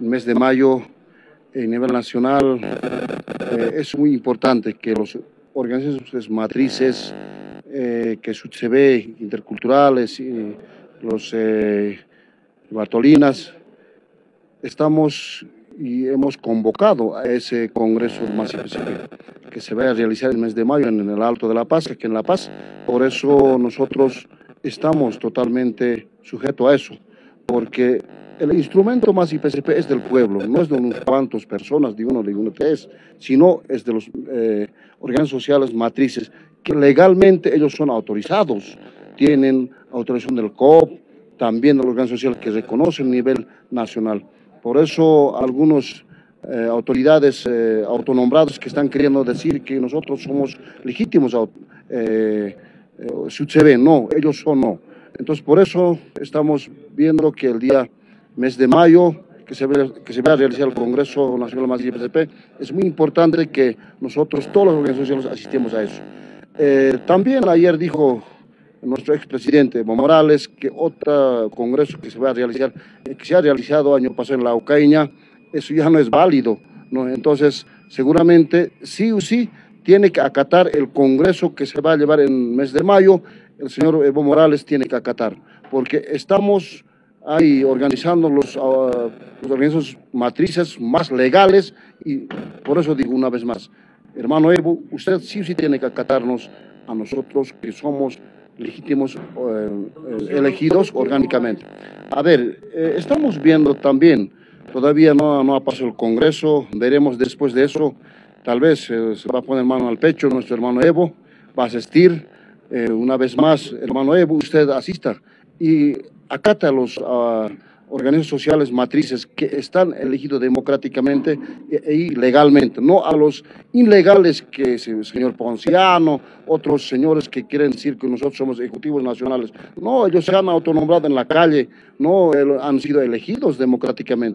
el mes de mayo a nivel nacional eh, es muy importante que los organizaciones matrices, eh, que se ve interculturales, y los eh, Bartolinas, estamos y hemos convocado a ese congreso más que se va a realizar el mes de mayo en el Alto de La Paz, aquí en La Paz. Por eso nosotros estamos totalmente sujetos a eso, porque el instrumento más IPCP es del pueblo, no es de unos cuantos personas, de uno, de uno, tres, sino es de los eh, órganos sociales matrices, que legalmente ellos son autorizados, tienen autorización del COP, también de los órganos sociales que reconocen a nivel nacional. Por eso algunos eh, autoridades eh, autonombradas que están queriendo decir que nosotros somos legítimos, eh, eh, no, ellos son no. Entonces por eso estamos viendo que el día mes de mayo, que se, que se va a realizar el Congreso Nacional Más IPCP, es muy importante que nosotros, todas las organizaciones, asistamos a eso. Eh, también ayer dijo nuestro expresidente Evo Morales que otro congreso que se va a realizar, eh, que se ha realizado año pasado en la Ucaña, eso ya no es válido. Entonces, seguramente sí o sí tiene que acatar el congreso que se va a llevar en mes de mayo, el señor Evo Morales tiene que acatar, porque estamos ahí organizando los, uh, los organismos matrices más legales y por eso digo una vez más, hermano Evo, usted sí sí tiene que acatarnos a nosotros que somos legítimos eh, elegidos orgánicamente. A ver, eh, estamos viendo también, todavía no, no, ha pasado el Congreso, veremos después de eso, tal vez eh, se va a poner mano al pecho nuestro hermano Evo, va a asistir, eh, una vez más, hermano Evo, usted asista y acata a los uh, organismos sociales matrices que están elegidos democráticamente y, legalmente, no a los ilegales que es el señor Ponciano, otros señores que quieren decir que nosotros somos ejecutivos nacionales. No, ellos se han autonombrado en la calle, no han sido elegidos democráticamente.